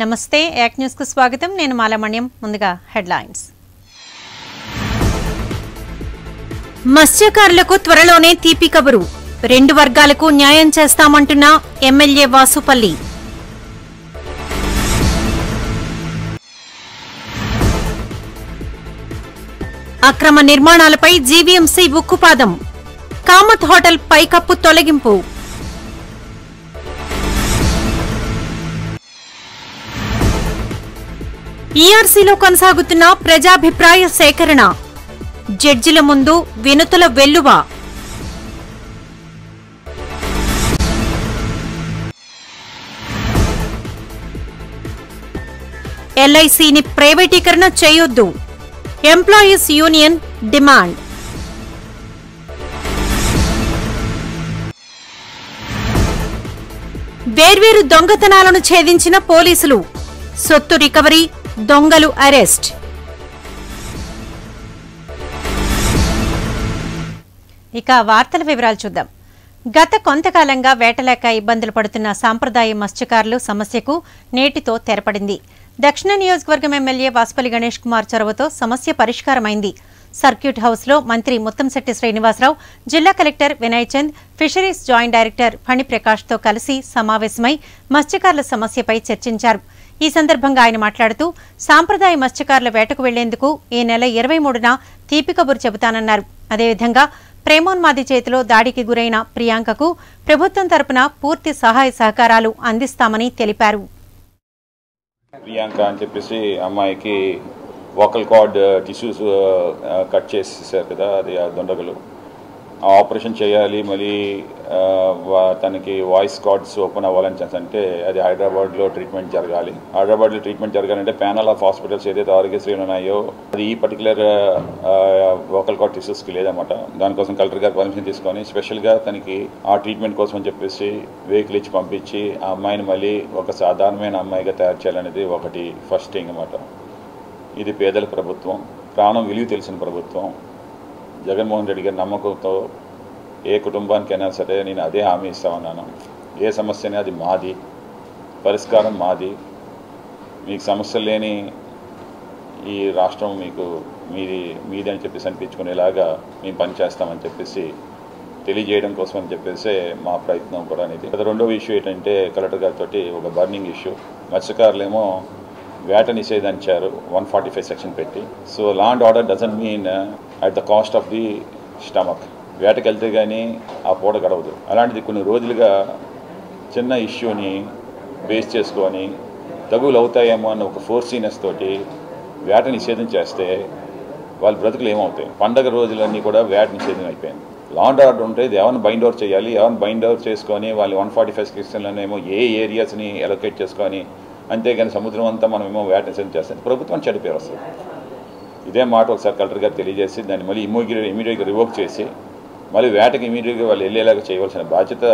నమస్తే యాక్ న్యూస్కు స్వాగతం. నేను మాలమణ్యం. ముందుగా హెడ్లైన్స్. మత్స్యకారులకు త్వరలోనే తీపి కబురు. రెండు వర్గాలకు న్యాయం చేస్తామంటున్న ఎమ్మెల్యే వాసుపల్లి. అక్రమ నిర్మాణాలపై జీవీఎంసీ ఉక్కుపాదం. కామత్ హోటల్ పైకప్పు తొలగింపు. ఈఆర్సీలో కొనసాగుతున్న ప్రజాభిప్రాయ సేకరణ. జడ్జిల ముందు వినతుల వెల్లువ. ఎల్ఐసిని ప్రైవేటీకరణ చేయొద్దు. Employees union demand. వేర్వేరు దొంగతనాలను ఛేదించిన పోలీసులు. సొత్తు రికవరీ దొంగలు అరెస్ట్. ఇక వార్తల వివరాలు చూద్దాం. గత కొంతకాలంగా వేటలేక ఇబ్బందులు పడుతున్న సాంప్రదాయ మత్స్యకారులు సమస్యకు నేటితో తెరపడింది. దక్షిణ నియోజకవర్గం ఎమ్మెల్యే వాసుపల్లి గణేష్ కుమార్ చొరవతో సమస్య పరిష్కారమైంది. సర్క్యూట్ హౌస్లో మంత్రి ముత్తంశెట్టి శ్రీనివాసరావు జిల్లా collector Vinay Chand fisheries joint director ఫణిప్రకాష్తో కలిసి సమావేశమై మత్స్యకారుల సమస్యపై చర్చించారు. ఈ సందర్భంగా ఆయన మాట్లాడుతూ సాంప్రదాయ మత్స్యకారుల వేటకు వెళ్ళేందుకు ఈ నెల ఇరవై మూడున తీపి కబురు చెబుతానన్నారు. అదేవిధంగా ప్రేమోన్మాది చేతిలో దాడికి గురైన ప్రియాంకకు ప్రభుత్వం తరపున పూర్తి సహాయ సహకారాలు అందిస్తామని తెలిపారు. ప్రియాంక అని చెప్పేసి అమ్మాయికి వోకల్ కార్డ్ టిష్యూస్ కట్ చేసేసారు కదా అది దొండగలు. ఆపరేషన్ చేయాలి మళ్ళీ తనకి వాయిస్ కార్డ్స్ ఓపెన్ అవ్వాలని చెప్పి అంటే అది హైదరాబాద్లో ట్రీట్మెంట్ జరగాలి. హైదరాబాద్లో ట్రీట్మెంట్ జరగాలంటే ప్యానల్ ఆఫ్ హాస్పిటల్స్ ఏదైతే ఆరోగ్యశ్రీలు ఉన్నాయో అది ఈ పర్టికులర్ వోకల్ కార్డ్ టిష్యూస్కి లేదన్నమాట. దానికోసం కలెక్టర్ గారు పర్మిషన్ తీసుకొని స్పెషల్గా తనకి ఆ ట్రీట్మెంట్ కోసం అని చెప్పేసి వెహికల్ ఇచ్చి పంపించి ఆ అమ్మాయిని మళ్ళీ ఒక సాధారణమైన అమ్మాయిగా తయారు చేయాలనేది ఒకటి ఫస్ట్ థింగ్ అన్నమాట. ఇది పేదల ప్రభుత్వం ప్రాణం విలువ తెలిసిన ప్రభుత్వం. జగన్మోహన్ రెడ్డి గారి నమ్మకంతో ఏ కుటుంబానికైనా సరే నేను అదే హామీ ఇస్తామన్నాను. ఏ సమస్యనే అది మాది. పరిష్కారం మాది. మీకు సమస్యలు లేని ఈ రాష్ట్రం మీకు మీది మీది అని చెప్పేసి అనిపించుకునేలాగా మేము పనిచేస్తామని చెప్పేసి తెలియజేయడం కోసం అని చెప్పేసి మా ప్రయత్నం కూడా అనేది. అది రెండవ ఇష్యూ ఏంటంటే కలెక్టర్ గారితో ఒక బర్నింగ్ ఇష్యూ మత్స్యకారులేమో వేట నిషేధించారు. వన్ ఫార్టీ ఫైవ్ సెక్షన్ పెట్టి. So law and order doesn't mean at the cost of the stomach వేటకి వెళ్తే కానీ ఆ పూట గడవదు. అలాంటిది కొన్ని రోజులుగా చిన్న ఇష్యూని బేస్ చేసుకొని తగులు అవుతాయేమో అన్న ఒక ఫోర్సీనెస్ తోటి వేట నిషేధం చేస్తే వాళ్ళ బ్రతుకులు ఏమవుతాయి? పండగ రోజులన్నీ కూడా వేట నిషేధం అయిపోయింది. లాండ్ ఆర్డర్ ఉంటే ఎవరిని బైండ్ అవుట్ చేయాలి? ఎవరిని బైండ్ అవుట్ చేసుకొని వాళ్ళు వన్ ఫార్టీ ఫైవ్ సెక్షన్లోనేమో ఏ ఏరియాస్ని ఎలొకేట్ చేసుకొని అంతేగాని సముద్రం అంతా మనం ఏమో వేట నిషేధం చేస్తాం ప్రభుత్వం చెడు వస్తుంది. ఇదే మాట ఒకసారి కలెక్టర్ గారు తెలియజేసి దాన్ని మళ్ళీ ఇమీడియట్ ఇమీడియట్గా రివోక్ చేసి మళ్ళీ వేటకి ఇమీడియట్గా వాళ్ళు వెళ్ళేలాగా చేయవలసిన బాధ్యత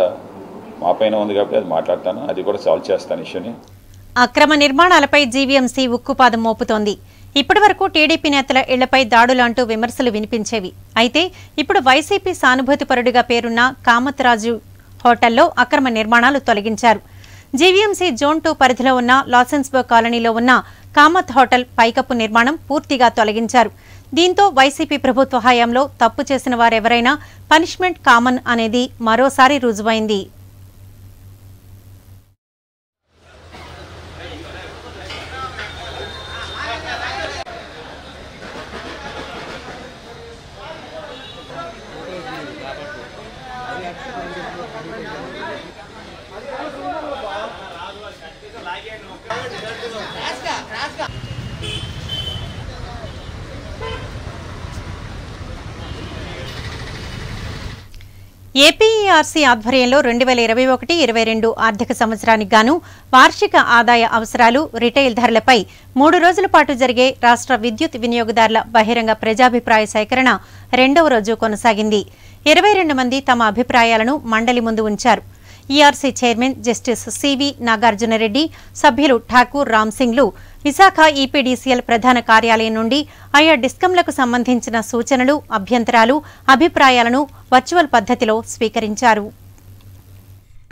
మా పైన ఉంది కాబట్టి అది మాట్లాడతాను. అది కూడా సాల్వ్ చేస్తాను ఇష్యూని అక్రమ నిర్మాణాలపై జీవీఎంసీ ఉక్కుపాదం మోపుతోంది. ఇప్పటివరకు టీడీపీ నేతల ఇళ్ళపై దాడులంటూ విమర్శలు వినిపించేవి. అయితే ఇప్పుడు వైసీపీ సానుభూతిపరుడిగా పేరున్న కామత్రాజు హోటల్లో అక్రమ నిర్మాణాలు తొలగించారు. జీవీఎంసీ జోన్ టూ పరిధిలో ఉన్న లాసెన్స్బర్గ్ కాలనీలో ఉన్న కామత్ హోటల్ పైకప్పు నిర్మాణం పూర్తిగా తొలగించారు. దీంతో వైసీపీ ప్రభుత్వ హయాంలో తప్పు చేసిన వారెవరైనా పనిష్మెంట్ కామన్ అనేది మరోసారి రుజువైంది. ఏపీఈఆర్సీ ఆధ్వర్యంలో రెండు వేల ఇరవై ఒకటి ఇరవై రెండు ఆర్థిక సంవత్సరానికి గాను వార్షిక ఆదాయ అవసరాలు రిటైల్ ధరలపై మూడు రోజుల పాటు జరిగే రాష్ట్ర విద్యుత్ వినియోగదారుల బహిరంగ ప్రజాభిప్రాయ సేకరణ రెండవ రోజు కొనసాగింది. ఇరవై రెండు మంది తమ అభిప్రాయాలను మండలి ముందు ఉంచారు. ERC chairman justice CV Nagarjunareddy సభ్యులు ఠాకూర్ రామ్ సింగ్లు విశాఖ ఈపీడీసీఎల్ ప్రధాన కార్యాలయం నుండి ఆయా డిస్కంలకు సంబంధించిన సూచనలు అభ్యంతరాలు అభిప్రాయాలను వర్చువల్ పద్ధతిలో స్వీకరించారు.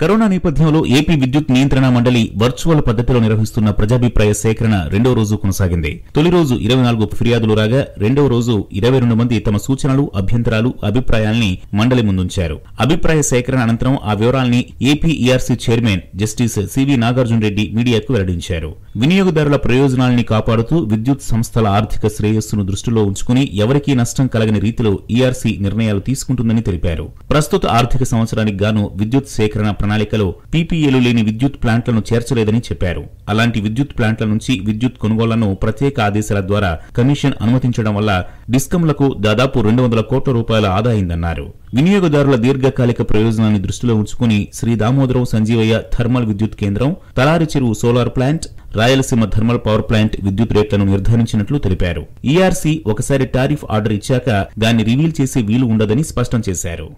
కరోనా నేపథ్యంలో ఏపీ విద్యుత్ నియంత్రణ మండలి వర్చువల్ పద్ధతిలో నిర్వహిస్తున్న ప్రజాభిప్రాయ సేకరణ రెండో రోజు కొనసాగింది. తొలి రోజు ఇరవై నాలుగు ఫిర్యాదులు రాగా రెండవ రోజు ఇరవై రెండు మంది తమ సూచనలు అభ్యంతరాలు అభిప్రాయాల్ని మండలి ముందుంచారు. అభిప్రాయ సేకరణ అనంతరం ఆ వివరాల్ని APERC chairman justice CV Nagarjuna Reddy మీడియాకు వెల్లడించారు. వినియోగదారుల ప్రయోజనాల్ని కాపాడుతూ విద్యుత్ సంస్థల ఆర్థిక శ్రేయస్సును దృష్టిలో ఉంచుకుని ఎవరికీ నష్టం కలగని రీతిలో ఈఆర్సీ నిర్ణయాలు తీసుకుంటుందని తెలిపారు. ప్రస్తుత ఆర్థిక సంవత్సరానికి గాను విద్యుత్ సేకరణ ప్రణాళికలో పీపీఏలు లేని విద్యుత్ ప్లాంట్లను చేర్చలేదని చెప్పారు. అలాంటి విద్యుత్ ప్లాంట్ల నుంచి విద్యుత్ కొనుగోళ్ళను ప్రత్యేక ఆదేశాల ద్వారా కమిషన్ అనుమతించడం వల్ల డిస్కంలకు దాదాపు రెండు వందల కోట్ల రూపాయల ఆదాయిందన్నారు వినియోగదారుల దీర్ఘకాలిక ప్రయోజనాన్ని దృష్టిలో ఉంచుకుని శ్రీ దామోదరం సంజీవయ్య థర్మల్ విద్యుత్ కేంద్రం Talari Cheruvu solar plant Rayalaseema thermal power plant విద్యుత్ రేట్లను నిర్ధారించినట్లు తెలిపారు. ఈఆర్సీ ఒకసారి టారిఫ్ ఆర్డర్ ఇచ్చాక దాన్ని రివీల్ చేసే వీలు ఉండదని స్పష్టం చేశారు.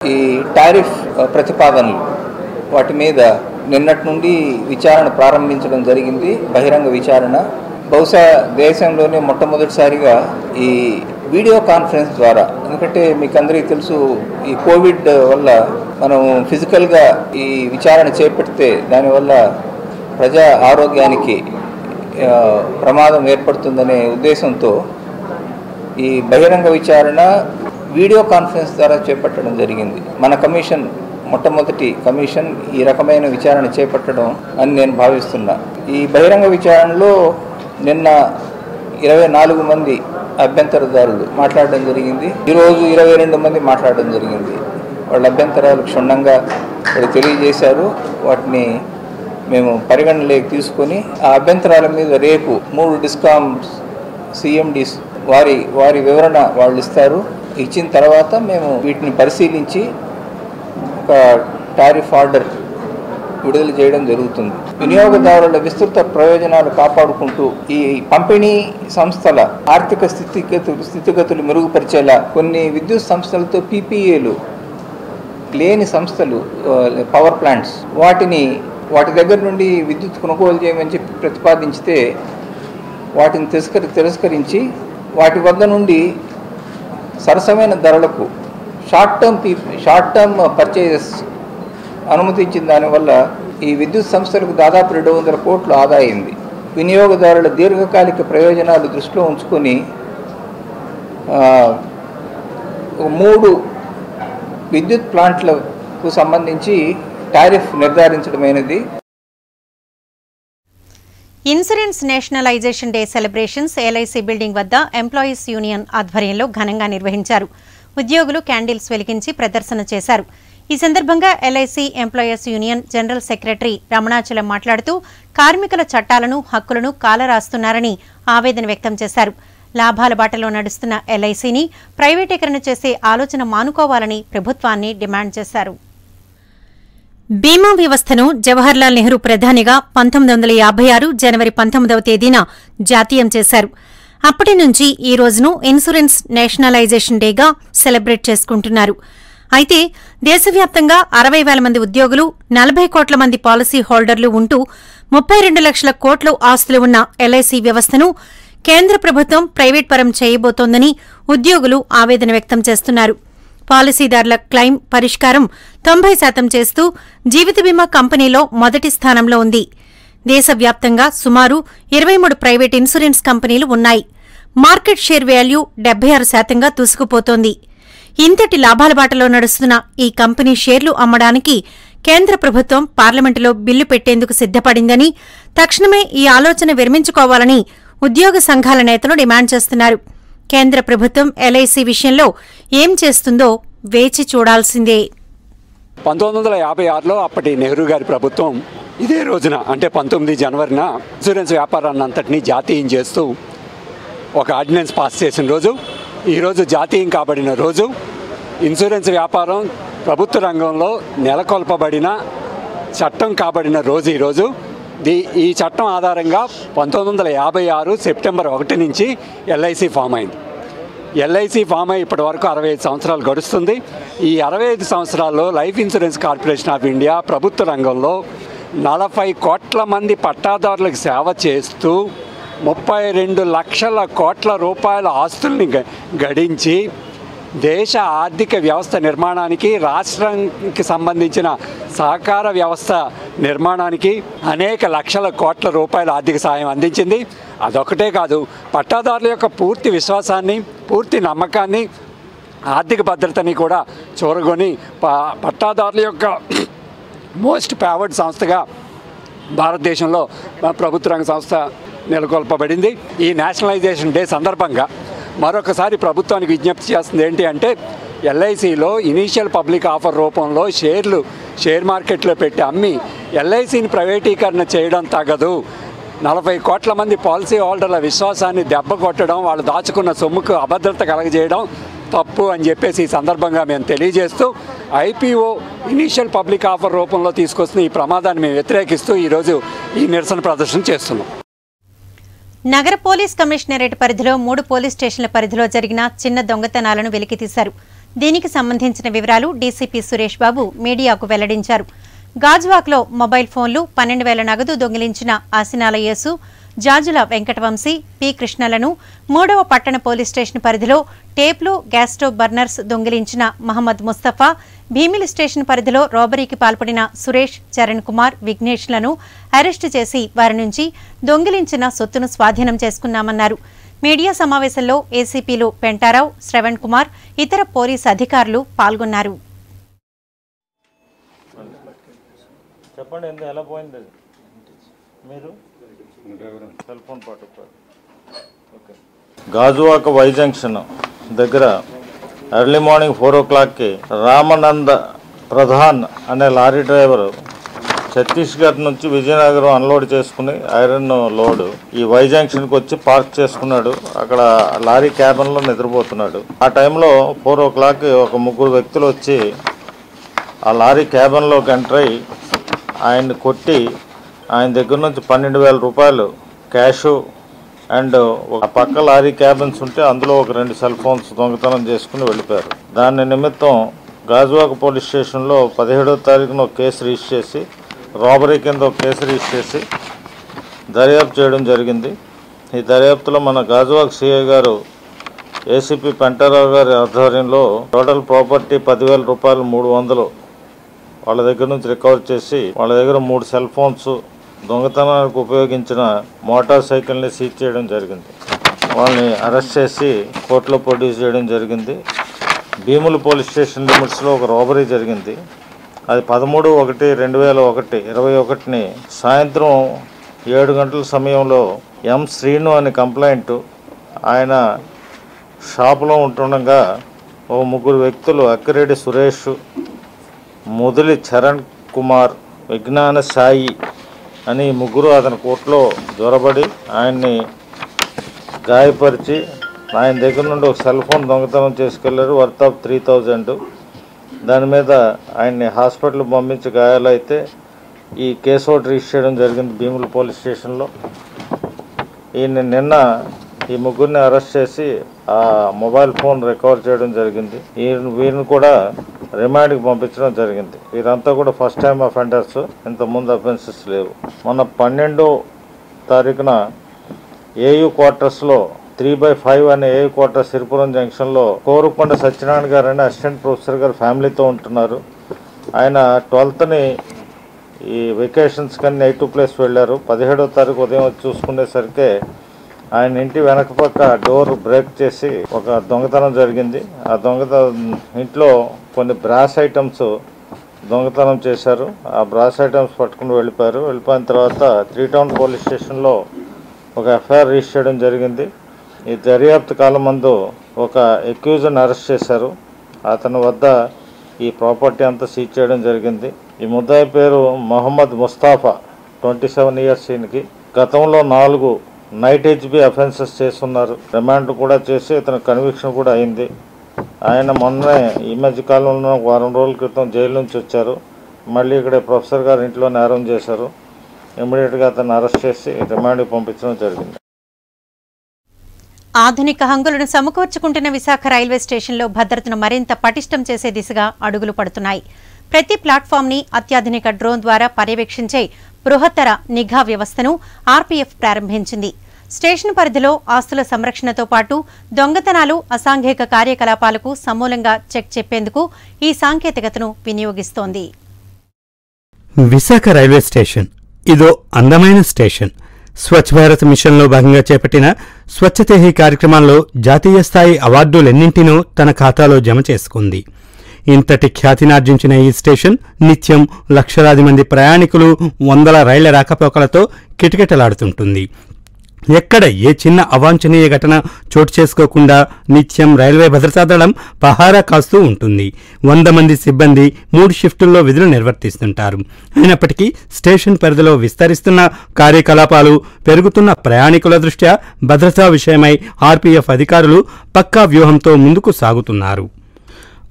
ఈ టారిఫ్ ప్రతిపాదనలు వాటి మీద నిన్నటి నుండి విచారణ ప్రారంభించడం జరిగింది. బహిరంగ విచారణ. బహుశా దేశంలోనే మొట్టమొదటిసారిగా ఈ వీడియో కాన్ఫరెన్స్ ద్వారా ఎందుకంటే మీకు అందరికీ తెలుసు ఈ కోవిడ్ వల్ల మనం ఫిజికల్గా ఈ విచారణ చేపడితే దానివల్ల ప్రజా ఆరోగ్యానికి ప్రమాదం ఏర్పడుతుందనే ఉద్దేశంతో ఈ బహిరంగ విచారణ వీడియో కాన్ఫరెన్స్ ద్వారా చేపట్టడం జరిగింది. మన కమిషన్ మొట్టమొదటి కమిషన్ ఈ రకమైన విచారణ చేపట్టడం అని నేను భావిస్తున్నా. ఈ బహిరంగ విచారణలో నిన్న ఇరవై నాలుగు మంది అభ్యంతరదారులు మాట్లాడడం జరిగింది. ఈరోజు ఇరవై రెండు మంది మాట్లాడడం జరిగింది. వాళ్ళ అభ్యంతరాలు క్షుణ్ణంగా వాళ్ళు తెలియజేశారు. వాటిని మేము పరిగణలోకి తీసుకొని ఆ అభ్యంతరాల మీద రేపు మూడు డిస్కామ్స్ సిఎండిస్ వారి వారి వివరణ వాళ్ళు ఇస్తారు. ఇచ్చిన తర్వాత మేము వీటిని పరిశీలించి ఒక టారిఫ్ ఆర్డర్ విడుదల చేయడం జరుగుతుంది. వినియోగదారుల విస్తృత ప్రయోజనాలు కాపాడుకుంటూ ఈ పంపిణీ సంస్థల ఆర్థిక స్థితిగతులు స్థితిగతులు మెరుగుపరిచేలా కొన్ని విద్యుత్ సంస్థలతో పీపీఏలు లేని సంస్థలు పవర్ ప్లాంట్స్ వాటిని వాటి దగ్గర నుండి విద్యుత్ కొనుగోలు చేయమని చెప్పి ప్రతిపాదించితే వాటిని తిరస్కరి తిరస్కరించి వాటి వద్ద నుండి సరసమైన ధరలకు short term short term purchases అనుమతించిన దానివల్ల ఈ విద్యుత్ సంస్థలకు దాదాపు రెండు వందల కోట్లు ఆదా అయింది వినియోగదారుల దీర్ఘకాలిక ప్రయోజనాలు దృష్టిలో ఉంచుకొని మూడు విద్యుత్ ప్లాంట్లకు సంబంధించి tariff నిర్ధారించడమైనది. Insurance nationalisation day celebrations LIC building వద్ద ఎంప్లాయీస్ యూనియన్ ఆధ్వర్యంలో ఘనంగా నిర్వహించారు. ఉద్యోగులు క్యాండిల్స్ వెలిగించి ప్రదర్శన చేశారు. ఈ సందర్భంగా LIC employees union general secretary Ramanachalam మాట్లాడుతూ కార్మికుల చట్టాలను హక్కులను కాలరాస్తున్నారని ఆవేదన వ్యక్తం చేశారు. లాభాల బాటలో నడుస్తున్న ఎల్ఐసిని ప్రైవేటీకరణ చేసే ఆలోచన మానుకోవాలని ప్రభుత్వాన్ని డిమాండ్ చేశారు. బీమా వ్యవస్థను జవహర్లాల్ నెహ్రూ ప్రధానిగా పంతొమ్మిది వందల యాభై ఆరు జనవరి పంతొమ్మిదవ తేదీన జాతీయం చేశారు. అప్పటి నుంచి ఈ రోజును ఇన్సూరెన్స్ నేషనలైజేషన్ డేగా సెలబ్రేట్ చేసుకుంటున్నారు. అయితే దేశవ్యాప్తంగా అరవై వేల మంది ఉద్యోగులు నలభై కోట్ల మంది పాలసీ హోల్డర్లు ఉంటూ ముప్పై రెండు లక్షల కోట్లు ఆస్తులు ఉన్న ఎల్ఐసి వ్యవస్థను కేంద్ర ప్రభుత్వం ప్రైవేట్ పరం చేయబోతోందని ఉద్యోగులు ఆవేదన వ్యక్తం చేస్తున్నారు. పాలసీదారుల క్లెయిమ్ పరిష్కారం తొంభై శాతం చేస్తూ జీవిత బీమా కంపెనీలో మొదటి స్థానంలో ఉంది. దేశవ్యాప్తంగా సుమారు ఇరవై మూడు ప్రైవేట్ ఇన్సూరెన్స్ కంపెనీలు ఉన్నాయి. మార్కెట్ షేర్ వాల్యూ డెబ్బై ఆరు శాతంగా దూసుకుపోతోంది. ఇంతటి లాభాల బాటలో నడుస్తున్న ఈ కంపెనీ షేర్లు అమ్మడానికి కేంద్ర ప్రభుత్వం పార్లమెంటులో బిల్లు పెట్టేందుకు సిద్దపడిందని తక్షణమే ఈ ఆలోచన విరమించుకోవాలని ఉద్యోగ సంఘాల నేతలు డిమాండ్ చేస్తున్నారు. కేంద్ర ప్రభుత్వం ఎల్ఐసి విషయంలో ఏం చేస్తుందో వేచి చూడాల్సిందే. పంతొమ్మిది వందల యాభై ఆరులో అప్పటి నెహ్రూ గారి ప్రభుత్వం ఇదే రోజున అంటే పంతొమ్మిది జనవరిన ఇన్సూరెన్స్ వ్యాపారాన్ని అంతటినీ జాతీయం చేస్తూ ఒక ఆర్డినెన్స్ పాస్ చేసిన రోజు ఈరోజు జాతీయం కాబడిన రోజు ఇన్సూరెన్స్ వ్యాపారం ప్రభుత్వ రంగంలో నెలకొల్పబడిన చట్టం కాబడిన రోజు ఈరోజు దీ ఈ చట్టం ఆధారంగా పంతొమ్మిది వందల యాభై ఆరు సెప్టెంబర్ ఒకటి నుంచి ఎల్ఐసి ఫామ్ అయింది. ఎల్ఐసి ఫామ్ అయ్యి ఇప్పటి వరకు అరవై ఐదు సంవత్సరాలు గడుస్తుంది. ఈ అరవై ఐదు సంవత్సరాల్లో life insurance corporation of India ప్రభుత్వ రంగంలో నలభై కోట్ల మంది పట్టాదారులకు సేవ చేస్తూ ముప్పై రెండు లక్షల కోట్ల రూపాయల ఆస్తుల్ని గ- గడించి దేశ ఆర్థిక వ్యవస్థ నిర్మాణానికి రాష్ట్రానికి సంబంధించిన సహకార వ్యవస్థ నిర్మాణానికి అనేక లక్షల కోట్ల రూపాయల ఆర్థిక సాయం అందించింది. అదొకటే కాదు పట్టాదారుల యొక్క పూర్తి విశ్వాసాన్ని పూర్తి నమ్మకాన్ని ఆర్థిక భద్రతని కూడా చూరగొని ప పట్టాదారుల యొక్క మోస్ట్ ప్యావర్డ్ సంస్థగా భారతదేశంలో ప్రభుత్వ రంగ సంస్థ నెలకొల్పబడింది. ఈ నేషనలైజేషన్ డే సందర్భంగా మరొకసారి ప్రభుత్వానికి విజ్ఞప్తి చేస్తుంది ఏంటి అంటే ఎల్ఐసిలో ఇనీషియల్ పబ్లిక్ ఆఫర్ రూపంలో షేర్లు షేర్ మార్కెట్లో పెట్టి అమ్మి ఎల్ఐసిని ప్రైవేటీకరణ చేయడం తగదు. నలభై కోట్ల మంది పాలసీ హోల్డర్ల విశ్వాసాన్ని దెబ్బ కొట్టడం వాళ్ళు దాచుకున్న సొమ్ముకు అభద్రత కలగజేయడం తప్పు అని చెప్పేసి ఈ సందర్భంగా మేము తెలియజేస్తూ ఐపీఓ ఇనీషియల్ పబ్లిక్ ఆఫర్ రూపంలో తీసుకొస్తున్న ఈ ప్రమాదాన్ని మేము వ్యతిరేకిస్తూ ఈరోజు ఈ నిరసన ప్రదర్శన చేస్తున్నాం. నగర పోలీస్ కమిషనరేట్ పరిధిలో మూడు పోలీస్ స్టేషన్ల పరిధిలో జరిగిన చిన్న దొంగతనాలను వెలికితీశారు. దీనికి సంబంధించిన వివరాలు డీసీపీ సురేష్ బాబు మీడియాకు వెల్లడించారు. గాజువాక్లో మొబైల్ ఫోన్లు పన్నెండు వేల నగదు దొంగిలించిన ఆసినాల యేసు జాజుల వెంకటవంశీ పి కృష్ణలను మూడవ పట్టణ పోలీస్ స్టేషన్ పరిధిలో టేప్లు గ్యాస్ స్టవ్ బర్నర్స్ దొంగిలించిన మహమ్మద్ ముస్తఫా భీమిలి స్టేషన్ పరిధిలో రోబరీకి పాల్పడిన సురేష్ చరణ్ కుమార్ విఘ్నేష్లను అరెస్టు చేసి వారి నుంచి దొంగిలించిన సొత్తును స్వాధీనం చేసుకున్నామన్నారు. మీడియా సమావేశంలో ఏసీపీలు పెంటారావు శ్రవణ్ కుమార్ ఇతర పోలీస్ అధికారులు పాల్గొన్నారు. చెప్పండి ఎంత ఎలా పోయింది మీరు? సెల్ ఫోన్ పాటు ఓకే. గాజువాక వై జంక్షన్ దగ్గర ఎర్లీ మార్నింగ్ ఫోర్ ఓ క్లాక్కి రామనంద ప్రధాన్ అనే లారీ డ్రైవరు ఛత్తీస్గఢ్ నుంచి విజయనగరం అన్లోడ్ చేసుకుని ఐరన్ లోడ్ ఈ వై జంక్షన్కి వచ్చి పార్క్ చేసుకున్నాడు. అక్కడ లారీ క్యాబిన్లో నిద్రపోతున్నాడు. ఆ టైంలో ఫోర్ ఓ క్లాక్ ఒక ముగ్గురు వ్యక్తులు వచ్చి ఆ లారీ క్యాబిన్లోకి ఎంటర్ అయ్యి ఆయన్ని కొట్టి ఆయన దగ్గర నుంచి పన్నెండు వేల రూపాయలు క్యాషు అండ్ ఒక పక్క లారీ క్యాబిన్స్ ఉంటే అందులో ఒక రెండు సెల్ ఫోన్స్ దొంగతనం చేసుకుని వెళ్ళిపోయారు. దాని నిమిత్తం గాజువాక పోలీస్ స్టేషన్లో పదిహేడో తారీఖున ఒక కేసు రిజిస్టర్ చేసి రాబరీ కింద ఒక కేసు రిజిస్టర్ చేసి దర్యాప్తు చేయడం జరిగింది. ఈ దర్యాప్తులో మన గాజువాక సిఐ గారు ఏసీపీ పెంటారావు గారి ఆధ్వర్యంలో టోటల్ ప్రాపర్టీ పదివేల రూపాయలు మూడు వందలు వాళ్ళ దగ్గర నుంచి రికవర్ చేసి వాళ్ళ దగ్గర మూడు సెల్ ఫోన్స్ దొంగతనానికి ఉపయోగించిన మోటార్ సైకిల్ని సీజ్ చేయడం జరిగింది. వాళ్ళని అరెస్ట్ చేసి కోర్టులో ప్రొడ్యూస్ చేయడం జరిగింది. భీముల పోలీస్ స్టేషన్ లిమిట్స్లో ఒక రాబరీ జరిగింది. అది పదమూడు ఒకటి రెండు వేల ఒకటి ఇరవై ఒకటిని సాయంత్రం ఏడు గంటల సమయంలో ఎం శ్రీను అనే కంప్లైంట్ ఆయన షాపులో ఉంటుండగా ఓ ముగ్గురు వ్యక్తులు అక్కిరెడ్డి సురేష్ ముదిలి చరణ్ కుమార్ విజ్ఞాన సాయి అని ముగ్గురు అతని కోర్టులో జ్వరబడి ఆయన్ని గాయపరిచి ఆయన దగ్గర నుండి ఒక సెల్ ఫోన్ దొంగతనం చేసుకెళ్ళారు వర్త్ ఆఫ్ త్రీ థౌజండ్. దాని మీద ఆయన్ని హాస్పిటల్ పంపించి గాయాలైతే ఈ కేసు ఒకటి రిజిస్టర్ చేయడం జరిగింది భీముల పోలీస్ స్టేషన్లో. ఈయన నిన్న ఈ ముగ్గురిని అరెస్ట్ చేసి ఆ మొబైల్ ఫోన్ రికవర్ చేయడం జరిగింది. ఈ వీరిని కూడా రిమాండ్కి పంపించడం జరిగింది. వీరంతా కూడా ఫస్ట్ టైం అఫెండర్స్ ఇంతకుముందు అఫెన్సెస్ లేవు. మొన్న పన్నెండో తారీఖున ఏయూ క్వార్టర్స్లో త్రీ బై ఫైవ్ అనే ఏయు క్వార్టర్స్ సిరిపురం జంక్షన్లో కోరుకొండ సత్యనారాయణ గారు అనే అసిస్టెంట్ ప్రొఫెసర్ గారు ఫ్యామిలీతో ఉంటున్నారు. ఆయన ట్వెల్త్ని ఈ వెకేషన్స్ కానీ నైట్ ప్లేస్ వెళ్ళారు. పదిహేడో తారీఖు ఉదయం వచ్చి చూసుకునేసరికి ఆయన ఇంటి వెనక పక్క డోర్ బ్రేక్ చేసి ఒక దొంగతనం జరిగింది. ఆ దొంగతనం ఇంట్లో కొన్ని బ్రాస్ ఐటమ్స్ దొంగతనం చేశారు. ఆ బ్రాస్ ఐటమ్స్ పట్టుకుని వెళ్ళిపోయారు. వెళ్ళిపోయిన తర్వాత త్రీ టౌన్ పోలీస్ స్టేషన్లో ఒక ఎఫ్ఐఆర్ రిజిస్టర్ చేయడం జరిగింది. ఈ దర్యాప్తు కాలం మందు ఒక ఎక్యూజ్ని అరెస్ట్ చేశారు. అతని వద్ద ఈ ప్రాపర్టీ అంతా సీజ్ చేయడం జరిగింది. ఈ ముద్దాయి పేరు Mohammed Mustafa twenty seven years ఈయనకి. గతంలో నాలుగు నైట్ హెచ్బి అఫెన్సెస్ చేస్తున్నారు. రిమాండ్ కూడా చేసి ఇతని కన్విక్షన్ కూడా అయింది. ఆయన మొన్నే ఈ మధ్య కాలంలో వారం రోజుల క్రితం జైలు నుంచి వచ్చారు. మళ్ళీ ఇక్కడ ప్రొఫెసర్ గారు ఇంట్లో నేరం చేశారు. ఇమ్మీడియట్గా అతను అరెస్ట్ చేసి రిమాండ్కి పంపించడం జరిగింది. ఆధునిక హంగులను సమకూర్చుకుంటున్న విశాఖ రైల్వే స్టేషన్లో భద్రతను మరింత పటిష్టం చేసే దిశగా అడుగులు పడుతున్నాయి. ప్రతి ప్లాట్ఫామ్ని అత్యాధునిక డ్రోన్ ద్వారా పర్యవేక్షించే బృహత్తర నిఘా వ్యవస్థను ఆర్పీఎఫ్ ప్రారంభించింది. స్టేషన్ పరిధిలో ఆస్తుల సంరక్షణతో పాటు దొంగతనాలు అసాంఘిక కార్యకలాపాలకు సమూలంగా చెక్ చెప్పేందుకు ఈ సాంకేతికతను వినియోగిస్తోంది. Visakha railway station. ఇదో అందమైన స్టేషన్. స్వచ్ఛ భారత్ మిషన్లో భాగంగా చేపట్టిన స్వచ్ఛతేహి కార్యక్రమాల్లో జాతీయ స్థాయి అవార్డులెన్నింటినో తన ఖాతాలో జమ చేసుకుంది. ఇంతటి ఖ్యాతినార్జించిన ఈ స్టేషన్ నిత్యం లక్షలాది మంది ప్రయాణికులు వందల రైళ్ళ రాకపోకలతో కిటకిటలాడుతుంటుంది. ఎక్కడ ఏ చిన్న అవాంఛనీయ ఘటన చోటు చేసుకోకుండా నిత్యం రైల్వే భద్రతా దళం పహారా కాస్తూ ఉంటుంది. వంద మంది సిబ్బంది మూడు షిఫ్టుల్లో విధులు నిర్వర్తిస్తుంటారు. అయినప్పటికీ స్టేషన్ పరిధిలో విస్తరిస్తున్న కార్యకలాపాలు పెరుగుతున్న ప్రయాణికుల దృష్ట్యా భద్రతా విషయమై ఆర్పీఎఫ్ అధికారులు పక్కా వ్యూహంతో ముందుకు సాగుతున్నారు.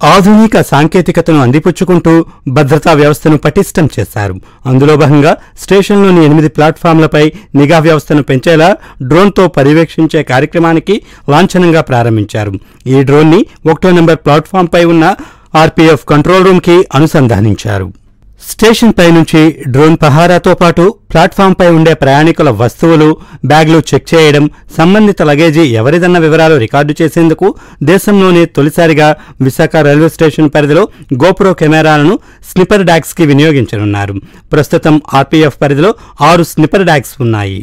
ఆధునిక సాంకేతికతను అందిపుచ్చుకుంటూ భద్రతా వ్యవస్థను పటిష్టం చేశారు. అందులో భాగంగా స్టేషన్లోని ఎనిమిది ప్లాట్ఫామ్లపై నిఘా వ్యవస్థను పెంచేలా డ్రోన్తో పర్యవేక్షించే కార్యక్రమానికి లాంఛనంగా ప్రారంభించారు. ఈ డ్రోన్ని ఒకటో నెంబర్ ప్లాట్ఫామ్పై ఉన్న ఆర్పీఎఫ్ కంట్రోల్ రూమ్కి అనుసంధానించారు. స్టేషన్ పై నుంచి డ్రోన్ పహారాతో పాటు ప్లాట్ఫామ్పై ఉండే ప్రయాణికుల వస్తువులు బ్యాగ్లు చెక్ చేయడం సంబంధిత లగేజీ ఎవరిదన్న వివరాలు రికార్డు చేసేందుకు దేశంలోనే తొలిసారిగా విశాఖ రైల్వే స్టేషన్ పరిధిలో గోప్రో కెమెరాలను స్నిపర్ డాక్స్కి వినియోగించనున్నారు. ప్రస్తుతం ఆర్పీఎఫ్ పరిధిలో ఆరు స్నిపర్ డాగ్స్ ఉన్నాయి.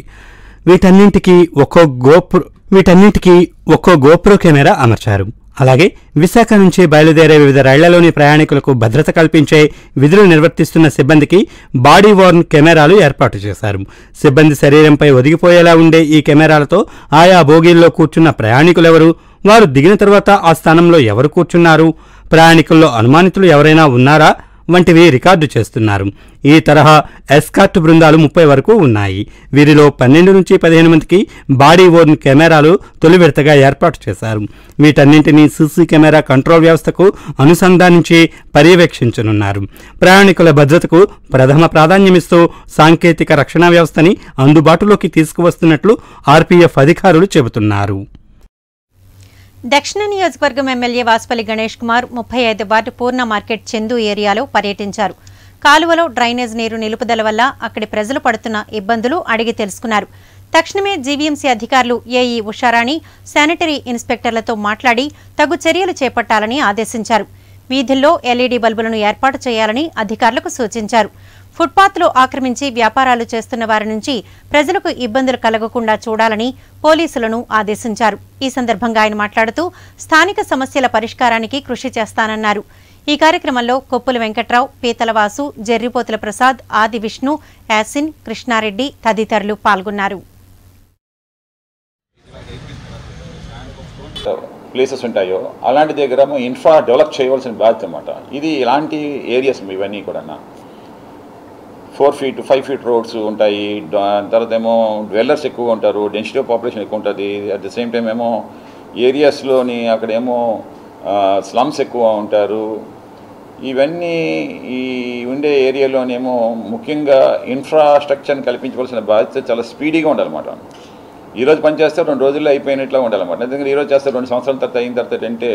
వీటన్నింటికి ఒక్కో గోప్రో వీటన్నింటికి ఒక్కో గోప్రో కెమెరా అమర్చారు. అలాగే విశాఖ నుంచి బయలుదేరే వివిధ రైళ్ళలోని ప్రయాణికులకు భద్రత కల్పించే విధులు నిర్వర్తిస్తున్న సిబ్బందికి బాడీ వార్న్ కెమెరాలు ఏర్పాటు చేశారు. సిబ్బంది శరీరంపై ఒదిగిపోయేలా ఉండే ఈ కెమెరాలతో ఆయా బోగీల్లో కూర్చున్న ప్రయాణికులెవరు వారు దిగిన తర్వాత ఆ స్థానంలో ఎవరు కూర్చున్నారు ప్రయాణికుల్లో అనుమానితులు ఎవరైనా ఉన్నారా వంటివి రికార్డు చేస్తున్నారు. ఈ తరహా ఎస్కార్ట్ బృందాలు ముప్పై వరకు ఉన్నాయి. వీరిలో పన్నెండు నుంచి పదిహేను మందికి బాడీ ఓర్న్ కెమెరాలు తొలి విడతగా ఏర్పాటు చేశారు. వీటన్నింటినీ సీసీ కెమెరా కంట్రోల్ వ్యవస్థకు అనుసంధానించి పర్యవేక్షించనున్నారు. ప్రయాణికుల భద్రతకు ప్రథమ ప్రాధాన్యమిస్తూ సాంకేతిక రక్షణ వ్యవస్థని అందుబాటులోకి తీసుకువస్తున్నట్లు ఆర్పీఎఫ్ అధికారులు చెబుతున్నారు. దక్షిణ నియోజకవర్గం ఎమ్మెల్యే వాసుపల్లి గణేష్ కుమార్ ముప్పై ఐదు వార్డు పూర్ణ మార్కెట్ చందు ఏరియాలో పర్యటించారు. కాలువలో డ్రైనేజ్ నీరు నిలుపుదల వల్ల అక్కడి ప్రజలు పడుతున్న ఇబ్బందులు అడిగి తెలుసుకున్నారు. తక్షణమే జీవీఎంసీ అధికారులు ఏఈ ఉషారాణి శానిటరీ ఇన్స్పెక్టర్లతో మాట్లాడి తగు చర్యలు చేపట్టాలని ఆదేశించారు. వీధుల్లో ఎల్ఈడీ బల్బులను ఏర్పాటు చేయాలని అధికారులకు సూచించారు. ఫుట్పాత్లు ఆక్రమించి వ్యాపారాలు చేస్తున్న వారి నుంచి ప్రజలకు ఇబ్బందులు కలగకుండా చూడాలని పోలీసులను ఆదేశించారు. ఈ సందర్భంగా ఆయన మాట్లాడుతూ స్థానిక సమస్యల పరిష్కారానికి కృషి చేస్తానన్నారు. ఈ కార్యక్రమంలో కొప్పుల వెంకట్రావు పీతలవాసు జెర్రిపోతుల ప్రసాద్ ఆది విష్ణు యాసిన్ కృష్ణారెడ్డి తదితరులు పాల్గొన్నారు. ప్లేసెస్ ఉంటాయో అలాంటి దగ్గర ఇన్ఫ్రా డెవలప్ చేయవలసిన బాధ్యత అనమాట ఇది ఇలాంటి ఏరియాస్ ఇవన్నీ కూడా four feet five feet roads ఉంటాయి. దాని తర్వాత ఏమో డ్వెల్లర్స్ ఎక్కువ ఉంటారు. డెన్సిటీ ఆఫ్ పాపులేషన్ ఎక్కువ ఉంటుంది. అట్ ద సేమ్ టైం ఏమో ఏరియాస్లోని అక్కడేమో స్లమ్స్ ఎక్కువ ఉంటారు. ఇవన్నీ ఈ ఉండే ఏరియాలోనేమో ముఖ్యంగా ఇన్ఫ్రాస్ట్రక్చర్ని కల్పించవలసిన బాధ్యత చాలా స్పీడీగా ఉండాలన్నమాట. ఈరోజు పని చేస్తే రెండు రోజుల్లో అయిపోయినట్లా ఉండాలన్నమాట. ఎందుకంటే ఈరోజు చేస్తే రెండు సంవత్సరాల తర్వాత అయిన తర్వాత అంటే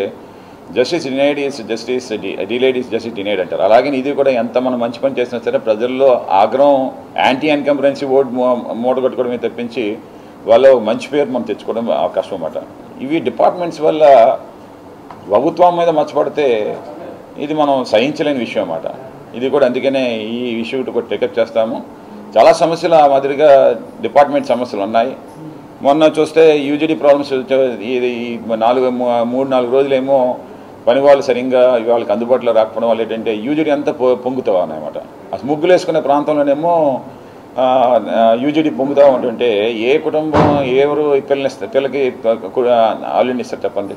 justice denied is justice delayed is justice denied అంటారు. అలాగే ఇది కూడా ఎంత మనం మంచి పని చేసినా సరే ప్రజల్లో ఆగ్రహం యాంటీ ఎన్కంపరెన్సీ ఓట్ మూడగొట్టుకోవడమే తప్పించి వాళ్ళ మంచి పేరు మనం తెచ్చుకోవడం కష్టం అన్నమాట. ఇవి డిపార్ట్మెంట్స్ వల్ల ప్రభుత్వం మీద మచ్చపడితే ఇది మనం సహించలేని విషయం అన్నమాట. ఇది కూడా అందుకనే ఈ ఇష్యూ కూడా టేకప్ చేస్తాము. చాలా సమస్యలు ఆ మాదిరిగా డిపార్ట్మెంట్ సమస్యలు ఉన్నాయి. మొన్న చూస్తే యూజీడీ ప్రాబ్లమ్స్ ఇది ఈ నాలుగు మూడు నాలుగు రోజులేమో పని వాళ్ళు సరిగ్గా వాళ్ళకి అందుబాటులో రాకపోవడం వల్ల ఏంటంటే యూజీడీ అంతా పొ పొంగుతావు అనమాట అసలు ముగ్గులు వేసుకునే ప్రాంతంలోనేమో యూజీడీ పొంగుతూ ఉంటుంటే ఏ కుటుంబం ఎవరు పిల్లని పిల్లకి ఆల్రెడీ ఇస్తారు చెప్పండి?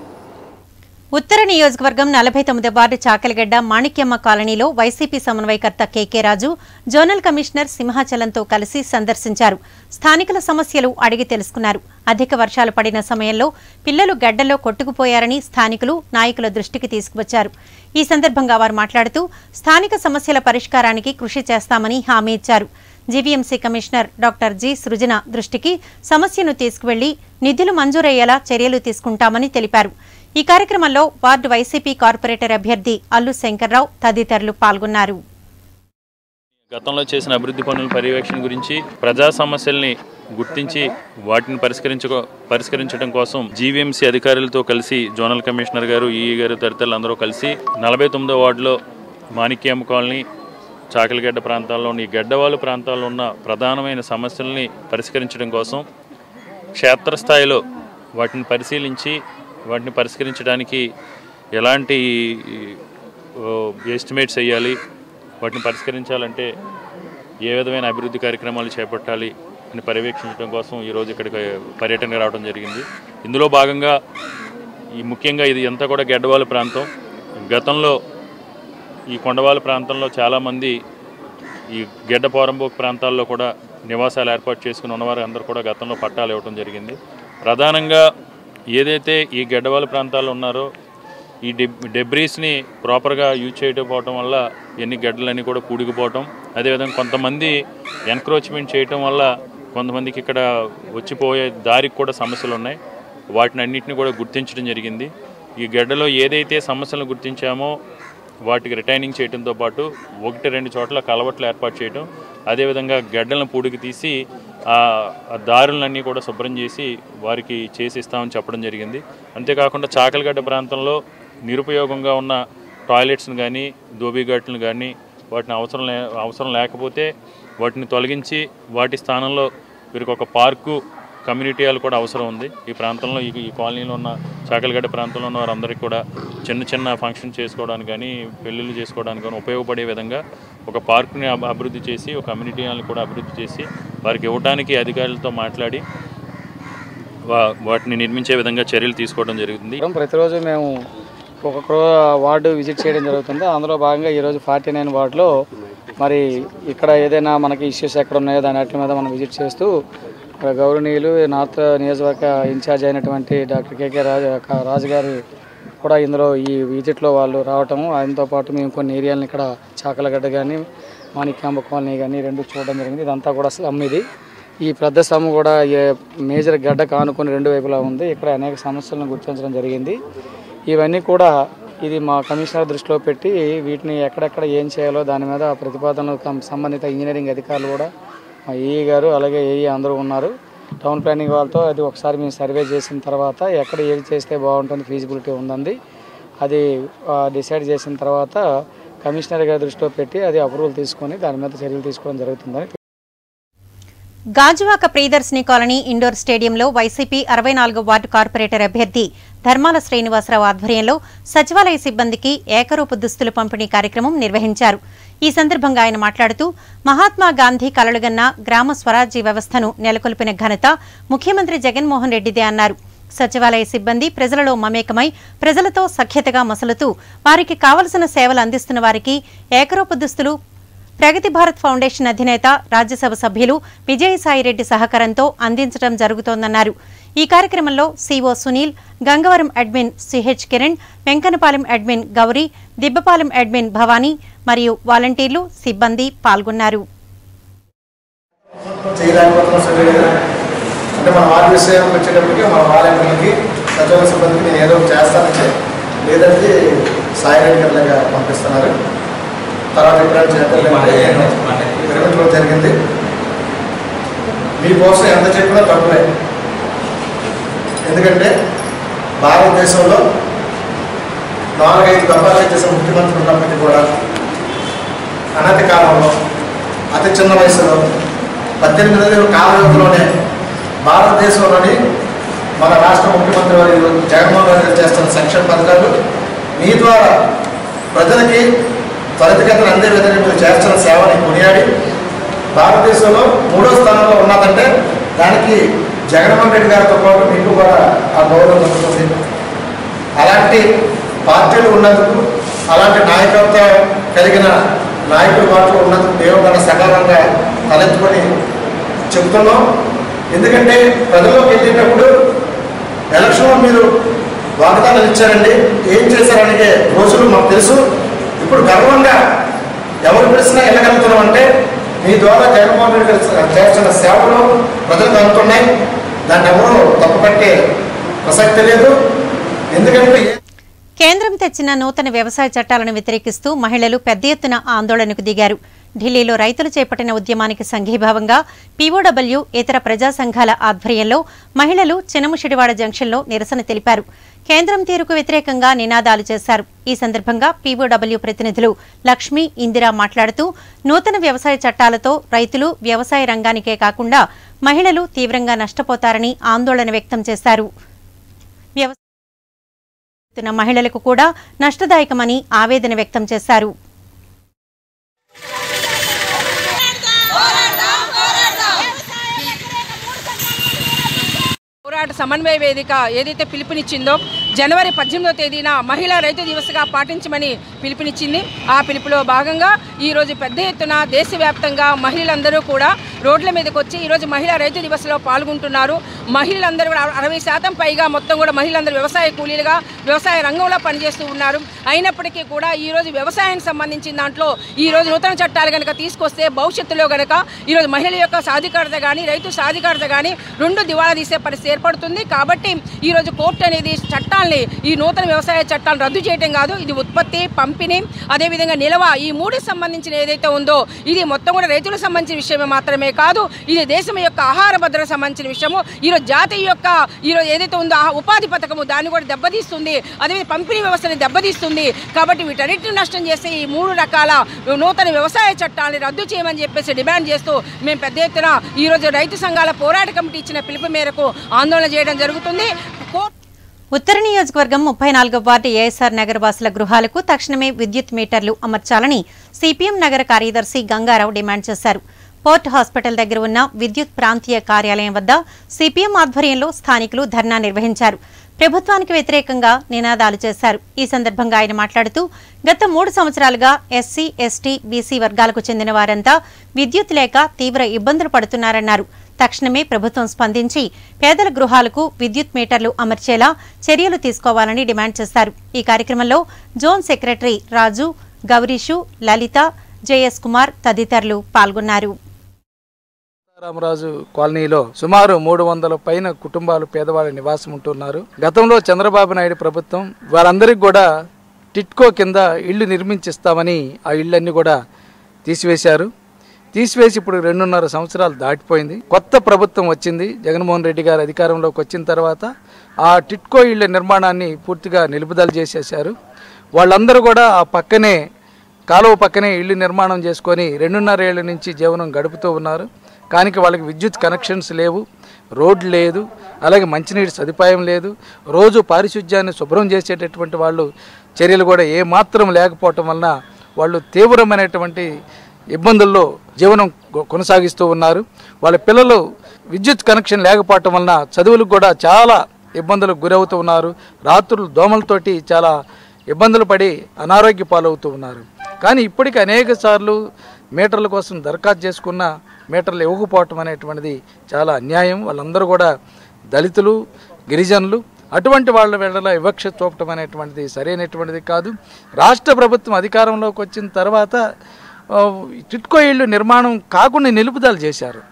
ఉత్తర నియోజకవర్గం నలభై తొమ్మిది వార్డు చాకలిగడ్డ మాణిక్యమ్మ కాలనీలో వైసీపీ సమన్వయకర్త కేకే రాజు జోనల్ కమిషనర్ సింహాచలంతో కలిసి సందర్శించారు. స్థానికుల సమస్యలు అడిగి తెలుసుకున్నారు. అధిక వర్షాలు పడిన సమయంలో పిల్లలు గడ్డలో కొట్టుకుపోయారని స్థానికులు నాయకుల దృష్టికి తీసుకువచ్చారు. ఈ సందర్భంగా వారు మాట్లాడుతూ స్థానిక సమస్యల పరిష్కారానికి కృషి చేస్తామని హామీ ఇచ్చారు. GVMC commissioner doctor G. Srujana దృష్టికి సమస్యను తీసుకువెళ్ళి నిధులు మంజూరయ్యేలా చర్యలు తీసుకుంటామని తెలిపారు. ఈ కార్యక్రమంలో వార్డు వైసీపీ కార్పొరేటర్ అభ్యర్థి అల్లు శంకర్రావు తదితరులు పాల్గొన్నారు. గతంలో చేసిన అభివృద్ధి పనుల పర్యవేక్షణ గురించి ప్రజా సమస్యల్ని గుర్తించి వాటిని పరిష్కరించుకో పరిష్కరించడం కోసం జీవీఎంసీ అధికారులతో కలిసి జోనల్ కమిషనర్ గారు ఈఈ గారు తదితరులు అందరూ కలిసి నలభై తొమ్మిదో వార్డులో మాణిక్యం కాలనీ చాకలిగడ్డ ప్రాంతాల్లోని గడ్డవాలు ప్రాంతాల్లో ఉన్న ప్రధానమైన సమస్యల్ని పరిష్కరించడం కోసం క్షేత్రస్థాయిలో వాటిని పరిశీలించి వాటిని పరిష్కరించడానికి ఎలాంటి ఎస్టిమేట్స్ వేయాలి వాటిని పరిష్కరించాలంటే ఏ విధమైన అభివృద్ధి కార్యక్రమాలు చేపట్టాలి అని పర్యవేక్షించడం కోసం ఈరోజు ఇక్కడికి పర్యటనగా రావడం జరిగింది. ఇందులో భాగంగా ఈ ముఖ్యంగా ఇది అంతా కూడా గడ్డవాల ప్రాంతం. గతంలో ఈ కొండవాళ్ళ ప్రాంతంలో చాలామంది ఈ గెడ్డ పోరంబోక్ ప్రాంతాల్లో కూడా నివాసాలు ఏర్పాటు చేసుకుని ఉన్నవారు అందరూ కూడా గతంలో పట్టాలు ఇవ్వడం జరిగింది. ప్రధానంగా ఏదైతే ఈ గడ్డవాల ప్రాంతాల్లో ఉన్నారో ఈ డెబ్ డెబ్రీస్ని ప్రాపర్గా యూజ్ చేయకపోవటం వల్ల ఎన్ని గడ్డలన్నీ కూడా పూడికిపోవటం అదేవిధంగా కొంతమంది ఎన్క్రోచ్మెంట్ చేయటం వల్ల కొంతమందికి ఇక్కడ వచ్చిపోయే దారికి కూడా సమస్యలు ఉన్నాయి వాటిని అన్నింటినీ కూడా గుర్తించడం జరిగింది. ఈ గడ్డలో ఏదైతే సమస్యలను గుర్తించామో వాటికి రిటైనింగ్ చేయడంతో పాటు ఒకటి రెండు చోట్ల కలవట్లు ఏర్పాటు చేయడం అదేవిధంగా గడ్డలను పూడికి తీసి ఆ దారులన్నీ కూడా శుభ్రం చేసి వారికి చేసి ఇస్తామని చెప్పడం జరిగింది. అంతేకాకుండా చాకలిగడ్డ ప్రాంతంలో నిరుపయోగంగా ఉన్న టాయిలెట్స్ని కానీ దోబీఘాట్లను కానీ వాటిని అవసరం లే అవసరం లేకపోతే వాటిని తొలగించి వాటి స్థానంలో వీరికి ఒక పార్కు కమ్యూనిటీ వాళ్ళు కూడా అవసరం ఉంది. ఈ ప్రాంతంలో ఈ ఈ కాలనీలో ఉన్న చాకలగడ్డ ప్రాంతంలో ఉన్న వారందరికీ కూడా చిన్న చిన్న ఫంక్షన్ చేసుకోవడానికి కానీ పెళ్ళిళ్ళు చేసుకోవడానికి కానీ ఉపయోగపడే విధంగా ఒక పార్క్ని అభివృద్ధి చేసి ఒక కమ్యూనిటీ హాల్ని కూడా అభివృద్ధి చేసి వారికి ఇవ్వడానికి అధికారులతో మాట్లాడి వాటిని నిర్మించే విధంగా చర్యలు తీసుకోవడం జరుగుతుంది. ప్రతిరోజు మేము ఒక్కొక్క వార్డు విజిట్ చేయడం జరుగుతుంది. అందులో భాగంగా ఈరోజు ఫార్టీ నైన్ వార్డులో మరి ఇక్కడ ఏదైనా మనకి ఇష్యూస్ ఎక్కడ ఉన్నాయో దాని వాటి మీద మనం విజిట్ చేస్తూ ఇక్కడ గౌరవనీయులు నార్త్ నియోజకవర్గ ఇన్ఛార్జ్ అయినటువంటి డాక్టర్ కేకే రాజు రాజు గారు కూడా ఇందులో ఈ విజిట్లో వాళ్ళు రావటం ఆయనతో పాటు మేము కొన్ని ఏరియాలను ఇక్కడ చాకలగడ్డ కానీ మాణిక్యాంబ కాలనీ కానీ రెండు చూడడం జరిగింది. ఇదంతా కూడా స్లమ్ ఇది. ఈ పెద్ద స్లమ్ కూడా మేజర్ గడ్డ కానుకొని రెండు వైపులా ఉంది. ఇక్కడ అనేక సమస్యలను గుర్తించడం జరిగింది. ఇవన్నీ కూడా ఇది మా కమిషనర్ దృష్టిలో పెట్టి వీటిని ఎక్కడెక్కడ ఏం చేయాలో దాని మీద ప్రతిపాదనలు సంబంధిత ఇంజనీరింగ్ అధికారులు కూడా మా ఏఈ గారు అలాగే ఏఈ అందరూ ఉన్నారు. టౌన్ ప్లానింగ్ వాళ్ళతో అది ఒకసారి మేము సర్వే చేసిన తర్వాత ఎక్కడ ఏది చేస్తే బాగుంటుంది ఫీజిబిలిటీ ఉందండి అది డిసైడ్ చేసిన తర్వాత కమిషనర్ గారి దృష్టిలో పెట్టి అది అప్రూవల్ తీసుకొని దాని మీద చర్యలు తీసుకోవడం జరుగుతుందని గాజువాక ప్రియదర్శిని కాలనీ ఇండోర్ స్టేడియంలో వైసీపీ అరవై నాలుగు వార్డు కార్పొరేటర్ అభ్యర్థి ధర్మాల శ్రీనివాసరావు ఆధ్వర్యంలో సచివాలయ సిబ్బందికి ఏకరూప దుస్తులు పంపిణీ కార్యక్రమం నిర్వహించారు. ఈ సందర్భంగా ఆయన మాట్లాడుతూ మహాత్మా గాంధీ కలలుగన్న గ్రామ స్వరాజ్య వ్యవస్థను నెలకొల్పిన ఘనత ముఖ్యమంత్రి జగన్మోహన్ రెడ్డిదే అన్నారు. సచివాలయ సిబ్బంది ప్రజలలో మమేకమై ప్రజలతో సఖ్యతగా మసలుతూ వారికి కావలసిన సేవలు అందిస్తున్న వారికి ఏకరూప దుస్తులు ప్రగతి భారత్ ఫౌండేషన్ అధినేత రాజ్యసభ సభ్యులు విజయసాయిరెడ్డి సహకారంతో అందించడం జరుగుతోందన్నారు. ఈ కార్యక్రమంలో CO Sunil Gangavaram admin CH Kiran Venkanapalem admin Gauri Dibbapalem admin Bhavani మరియు వాలంటీర్లు సిబ్బంది పాల్గొన్నారు. అంటే మన వచ్చేటప్పటికి మన వాలంటీర్లకి సచివాలయ సిబ్బందికి నేను ఏదో చేస్తానని లేదంటే గారిలాగా పంపిస్తున్నారు. తర్వాత విరమించడం జరిగింది. మీకోసం ఎంత చెప్పినా తక్కువే ఎందుకంటే భారతదేశంలో నాలుగైదు దఫాలు చేసిన ముఖ్యమంత్రులు ఉన్నప్పటికీ కూడా అనతి కాలంలో అతి చిన్న వయసులో పద్దెనిమిది కాల వ్యవధిలోనే భారతదేశంలోని మన రాష్ట్ర ముఖ్యమంత్రి వారి జగన్మోహన్ రెడ్డి చేస్తున్న సంక్షేమ పథకాలు మీ ద్వారా ప్రజలకి త్వరితగతిన అందే విధంగా మీరు చేస్తున్న సేవని కొనియాడి భారతదేశంలో మూడో స్థానంలో ఉన్నదంటే దానికి జగన్మోహన్ రెడ్డి గారితో పాటు మీకు కూడా ఆ గౌరవం దొరుకుతుంది అలాంటి పార్టీలు ఉన్నందుకు అలాంటి నాయకత్వం కలిగిన నాయకుల పాటలు ఉన్నందుకు దేవుడు సకాలంగా తలెత్తుకొని చెప్తున్నాం. ఎందుకంటే ప్రజల్లోకి వెళ్ళేటప్పుడు ఎలక్షన్లో మీరు వాగ్దానాలు ఇచ్చారండి. ఏం చేశారనే రోజులు మాకు తెలుసు. ఇప్పుడు గర్వంగా ఎవరు పిలిచినా వెళ్ళగలుగుతున్నాం అంటే మీ ద్వారా జగన్మోహన్ రెడ్డి గారు చేస్తున్న సేవలు ప్రజలకు అందుతున్నాయి. దాన్ని ఎవరు తప్పుపట్టే ప్రసక్తి లేదు. ఎందుకంటే కేంద్రం తెచ్చిన నూతన వ్యవసాయ చట్టాలను వ్యతిరేకిస్తూ మహిళలు పెద్ద ఎత్తున ఆందోళనకు దిగారు. ఢిల్లీలో రైతులు చేపట్టిన ఉద్యమానికి సంఘీభావంగా పీఓడబ్ల్యూ ఇతర ప్రజా సంఘాల ఆధ్వర్యంలో మహిళలు చినముషిడివాడ జంక్షన్లో నిరసన తెలిపారు. కేంద్రం తీరుకు వ్యతిరేకంగా నినాదాలు చేశారు. ఈ సందర్భంగా పీఓడబ్ల్యూ ప్రతినిధులు లక్ష్మి ఇందిరా మాట్లాడుతూ నూతన వ్యవసాయ చట్టాలతో రైతులు వ్యవసాయ రంగానికే కాకుండా మహిళలు తీవ్రంగా నష్టపోతారని ఆందోళన వ్యక్తం చేశారు. మహిళలకు కూడా నష్టదాయకమని ఆవేదన వ్యక్తం చేశారు. పోరాట సమన్వయ వేదిక ఏదైతే పిలుపునిచ్చిందో జనవరి పద్దెనిమిదో తేదీన మహిళా రైతు దివస్గా పాటించమని పిలుపునిచ్చింది. ఆ పిలుపులో భాగంగా ఈరోజు పెద్ద ఎత్తున దేశవ్యాప్తంగా మహిళలందరూ కూడా రోడ్ల మీదకి వచ్చి ఈరోజు మహిళా రైతు దివస్లో పాల్గొంటున్నారు. మహిళలందరూ కూడా అరవై శాతం పైగా మొత్తం కూడా మహిళలందరూ వ్యవసాయ కూలీలుగా వ్యవసాయ రంగంలో పనిచేస్తూ ఉన్నారు. అయినప్పటికీ కూడా ఈరోజు వ్యవసాయానికి సంబంధించిన దాంట్లో ఈరోజు నూతన చట్టాలు కనుక తీసుకొస్తే భవిష్యత్తులో కనుక ఈరోజు మహిళల యొక్క సాధికారత కానీ రైతు సాధికారత కానీ రెండు దివాళా తీసే పరిస్థితి పడుతుంది. కాబట్టి ఈరోజు కోర్టు అనేది చట్టాల్ని ఈ నూతన వ్యవసాయ చట్టాలను రద్దు చేయడం కాదు ఇది ఉత్పత్తి పంపిణీ అదేవిధంగా నిల్వ ఈ మూడు సంబంధించిన ఏదైతే ఉందో ఇది మొత్తం కూడా రైతులకు సంబంధించిన విషయమే మాత్రమే కాదు ఇది దేశం యొక్క ఆహార భద్రత సంబంధించిన విషయము. ఈరోజు జాతీయ యొక్క ఈరోజు ఏదైతే ఉందో ఉపాధి పథకము దాన్ని కూడా దెబ్బతీస్తుంది అదేవిధంగా పంపిణీ వ్యవస్థని దెబ్బతీస్తుంది. కాబట్టి వీటన్నిటిని నష్టం చేసే ఈ మూడు రకాల నూతన వ్యవసాయ చట్టాలని రద్దు చేయమని చెప్పేసి డిమాండ్ చేస్తూ మేము పెద్ద ఎత్తున ఈరోజు రైతు సంఘాల పోరాట కమిటీ ఇచ్చిన పిలుపు మేరకు ఆందోళన చేయడం జరుగుతుంది. ఉత్తర నియోజకవర్గం ముప్పై నాలుగో వార్డు ఏఎస్ఆర్ నగర వాసుల గృహాలకు తక్షణమే విద్యుత్ మీటర్లు అమర్చాలని సిపిఎం నగర కార్యదర్శి గంగారావు డిమాండ్ చేశారు. పోర్ట్ హాస్పిటల్ దగ్గర ఉన్న విద్యుత్ ప్రాంతీయ కార్యాలయం వద్ద సిపిఎం ఆధ్వర్యంలో స్థానికులు ధర్నా నిర్వహించారు. ప్రభుత్వానికి వ్యతిరేకంగా నినాదాలు చేశారు. ఈ సందర్భంగా ఆయన మాట్లాడుతూ గత మూడు సంవత్సరాలుగా ఎస్సీ ఎస్టీ బీసీ వర్గాలకు చెందిన వారంతా విద్యుత్ లేక తీవ్ర ఇబ్బందులు పడుతున్నారన్నారు. తక్షణమే ప్రభుత్వం స్పందించి పేదల గృహాలకు విద్యుత్ మీటర్లు అమర్చేలా చర్యలు తీసుకోవాలని డిమాండ్ చేశారు. ఈ కార్యక్రమంలో zone secretary Raju Gaurishu Lalitha JS Kumar తదితరులు పాల్గొన్నారు. రామరాజు కాలనీలో సుమారు మూడు వందల పైన కుటుంబాలు పేదవాళ్ళ నివాసం ఉంటున్నారు. గతంలో చంద్రబాబు నాయుడు ప్రభుత్వం వారందరికీ కూడా టిట్కో కింద ఇళ్ళు నిర్మించిస్తామని ఆ ఇళ్ళన్నీ కూడా తీసివేశారు. తీసివేసి ఇప్పుడు రెండున్నర సంవత్సరాలు దాటిపోయింది. కొత్త ప్రభుత్వం వచ్చింది. జగన్మోహన్ రెడ్డి గారు అధికారంలోకి వచ్చిన తర్వాత ఆ టిట్కో ఇళ్ళ నిర్మాణాన్ని పూర్తిగా నిలుపుదల చేసేశారు. వాళ్ళందరూ కూడా ఆ పక్కనే కాలువ పక్కనే ఇల్లు నిర్మాణం చేసుకొని రెండున్నర ఏళ్ళ నుంచి జీవనం గడుపుతూ ఉన్నారు. కానీ వాళ్ళకి విద్యుత్ కనెక్షన్స్ లేవు రోడ్లు లేదు అలాగే మంచినీటి సదుపాయం లేదు. రోజు పారిశుధ్యాన్ని శుభ్రం చేసేటటువంటి వాళ్ళు చర్యలు కూడా ఏమాత్రం లేకపోవటం వలన వాళ్ళు తీవ్రమైనటువంటి ఇబ్బందుల్లో జీవనం కొ- కొనసాగిస్తూ ఉన్నారు. వాళ్ళ పిల్లలు విద్యుత్ కనెక్షన్ లేకపోవటం వలన చదువులకు కూడా చాలా ఇబ్బందులకు గురవుతూ ఉన్నారు. రాత్రులు దోమలతోటి చాలా ఇబ్బందులు పడి అనారోగ్య పాలవుతూ ఉన్నారు. కానీ ఇప్పటికీ అనేక సార్లు మీటర్ల కోసం దరఖాస్తు చేసుకున్న మీటర్లు ఇవ్వకపోవటం అనేటువంటిది చాలా అన్యాయం. వాళ్ళందరూ కూడా దళితులు గిరిజనులు అటువంటి వాళ్ళ వీళ్ళ వివక్ష చూపటం అనేటువంటిది సరైనటువంటిది కాదు. రాష్ట్ర ప్రభుత్వం అధికారంలోకి వచ్చిన తర్వాత టిట్కో ఇళ్ళు నిర్మాణం కాకుండా నిలుపుదల చేశారు.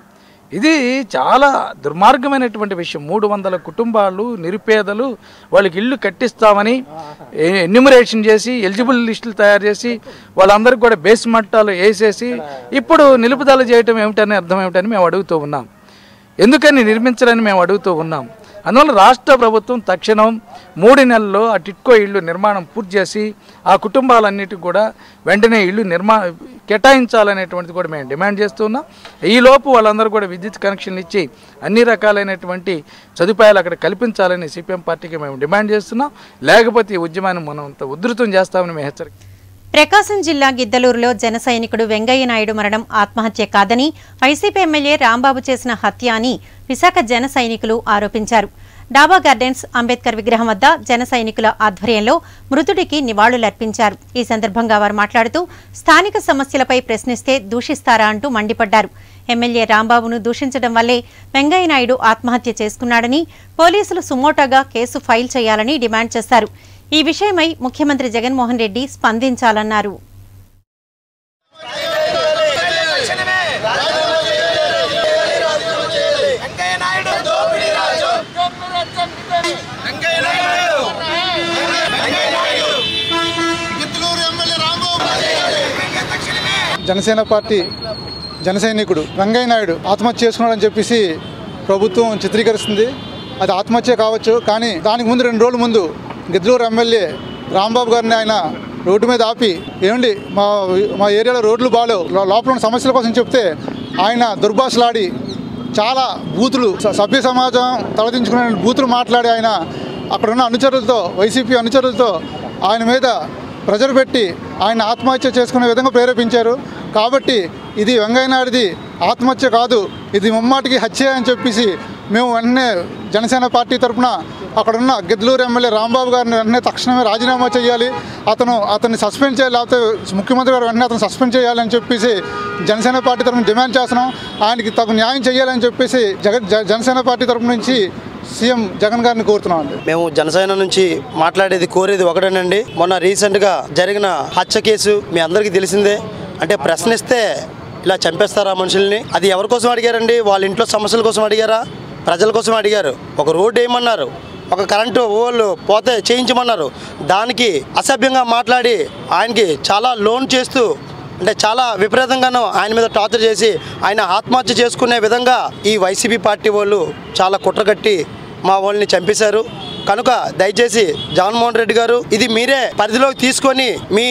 ఇది చాలా దుర్మార్గమైనటువంటి విషయం. మూడు వందల కుటుంబాలు నిరుపేదలు వాళ్ళకి ఇల్లు కట్టిస్తామని ఎన్యూమరేషన్ చేసి ఎలిజిబుల్ లిస్టులు తయారు చేసి వాళ్ళందరికీ కూడా బేస్ మట్టాలు వేసేసి ఇప్పుడు నిలుపుదల చేయటం ఏమిటని అర్థం ఏమిటని మేము అడుగుతూ ఉన్నాం. ఎందుకని నిర్మించాలని మేము అడుగుతూ ఉన్నాం? అందువల్ల రాష్ట్ర ప్రభుత్వం తక్షణం మూడు నెలల్లో ఆ టిట్కో ఇళ్ళు నిర్మాణం పూర్తి చేసి ఆ కుటుంబాలన్నిటికి కూడా వెంటనే ఇల్లు నిర్మా కేటాయించాలనేటువంటిది కూడా మేము డిమాండ్ చేస్తున్నాం ఈలోపు వాళ్ళందరూ కూడా విద్యుత్ కనెక్షన్లు ఇచ్చి అన్ని రకాలైనటువంటి సదుపాయాలు అక్కడ కల్పించాలని సిపిఎం పార్టీకి మేము డిమాండ్ చేస్తున్నాం. లేకపోతే ఈ ఉద్యమాన్ని మనం అంత ఉధృతం చేస్తామని మేము హెచ్చరిక ప్రకాశం జిల్లా గిద్దలూరులో జన సైనికుడు వెంగయ్య నాయుడు మరణం ఆత్మహత్య కాదని వైసీపీ ఎమ్మెల్యే రాంబాబు చేసిన హత్య అని విశాఖ జన సైనికులు ఆరోపించారు. డాబా గార్డెన్స్ అంబేద్కర్ విగ్రహం వద్ద జన సైనికుల ఆధ్వర్యంలో మృతుడికి నివాళులర్పించారు. ఈ సందర్భంగా వారు మాట్లాడుతూ స్థానిక సమస్యలపై ప్రశ్నిస్తే దూషిస్తారా అంటూ మండిపడ్డారు. ఎమ్మెల్యే రాంబాబును దూషించడం వల్లే వెంగయ్య నాయుడు ఆత్మహత్య చేసుకున్నాడని పోలీసులు సుమోటోగా కేసు ఫైల్ చేయాలని డిమాండ్ చేశారు. ఈ విషయమై ముఖ్యమంత్రి జగన్మోహన్ రెడ్డి స్పందించాలన్నారు. జనసేన పార్టీ జనసైనికుడు రంగయ్య నాయుడు ఆత్మహత్య చేసుకున్నాడని చెప్పేసి ప్రభుత్వం చిత్రీకరిస్తుంది. అది ఆత్మహత్య కావచ్చు కానీ దానికి ముందు రెండు రోజుల ముందు గిద్దలూరు ఎమ్మెల్యే రాంబాబు గారిని ఆయన రోడ్డు మీద ఆపి ఏమండి మా మా ఏరియాలో రోడ్లు బాగాలేవు. లోపల ఉన్న సమస్యల కోసం చెప్తే ఆయన దుర్భాషలాడి చాలా బూతులు స- సభ్య సమాజం తలదించుకునే బూతులు మాట్లాడి ఆయన అక్కడ ఉన్న అనుచరులతో వైసీపీ అనుచరులతో ఆయన మీద ప్రెజర్ పెట్టి ఆయన ఆత్మహత్య చేసుకునే విధంగా ప్రేరేపించారు. కాబట్టి ఇది వెంగయ్యనాయుడిది ఆత్మహత్య కాదు. ఇది ముమ్మాటికి హత్య అని చెప్పేసి మేము వెంటనే జనసేన పార్టీ తరఫున అక్కడున్న గిద్దలూరు ఎమ్మెల్యే రాంబాబు గారిని వెంటనే తక్షణమే రాజీనామా చేయాలి. అతను అతన్ని సస్పెండ్ చేయాలి. లేకపోతే ముఖ్యమంత్రి గారు వెంటనే అతను సస్పెండ్ చేయాలని చెప్పేసి జనసేన పార్టీ తరఫున డిమాండ్ చేస్తున్నాం. ఆయనకి తగు న్యాయం చేయాలని చెప్పేసి జగన్ జ- జనసేన పార్టీ తరఫు నుంచి సీఎం జగన్ గారిని కోరుతున్నాం అండి. మేము జనసేన నుంచి మాట్లాడేది కోరేది ఒకటేనండి. మొన్న రీసెంట్గా జరిగిన హత్య కేసు మీ అందరికీ తెలిసిందే. అంటే ప్రశ్నిస్తే ఇలా చంపేస్తారా మనుషుల్ని? అది ఎవరి కోసం అడిగారండి? వాళ్ళ ఇంట్లో సమస్యల కోసం అడిగారా? ప్రజల కోసం అడిగారు. ఒక రోడ్డు వేయమన్నారు ఒక కరెంటు వాళ్ళు పోతే చేయించమన్నారు. దానికి అసభ్యంగా మాట్లాడి ఆయనకి చాలా లోన్ చేస్తూ అంటే చాలా విపరీతంగాను ఆయన మీద టార్చర్ చేసి ఆయన ఆత్మహత్య చేసుకునే విధంగా ఈ వైసీపీ పార్టీ వాళ్ళు చాలా కుట్ర కట్టి మా వాళ్ళని చంపేశారు. కనుక దయచేసి జగన్మోహన్ రెడ్డి గారు ఇది మీరే పరిధిలోకి తీసుకొని మీ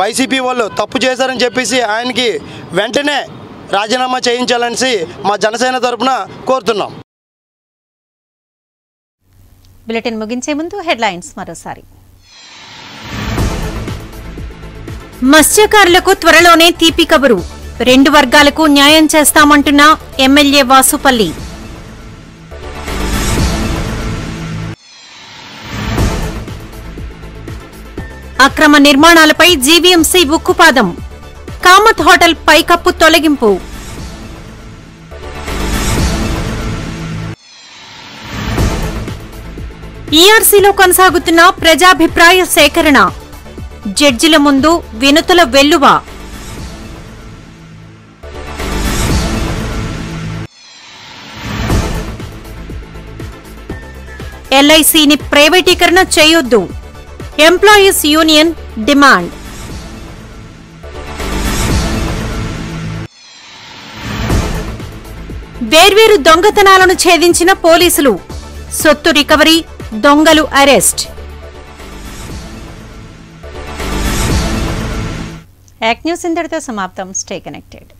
వైసీపీ వాళ్ళు తప్పు చేశారని చెప్పేసి ఆయనకి వెంటనే రాజీనామా చేయించాలనేసి మా జనసేన తరపున కోరుతున్నాం. బులెటిన్ ముగించే ముందు హెడ్లైన్స్ మరోసారి. మత్స్యకారులకు త్వరలోనే తీపి కబురు. రెండు వర్గాలకు న్యాయం చేస్తామంటున్న ఎమ్మెల్యే వాసుపల్లి. అక్రమ నిర్మాణాలపై జీవీఎంసీ ఉక్కుపాదం. కామత్ హోటల్ పైకప్పు తొలగింపు. ఈఆర్సీలో కొనసాగుతున్న ప్రజాభిప్రాయ సేకరణ. జడ్జిల ముందు వినతుల వెల్లువ. ఎల్ఐసిని ప్రైవేటీకరణ చేయొద్దు. Employees union demand. వేర్వేరు దొంగతనాలను ఛేదించిన పోలీసులు. సొత్తు రికవరీ దొంగలు అరెస్ట్ యాక్ న్యూస్ ఇంతటితో సమాప్తం స్టే కనెక్టెడ్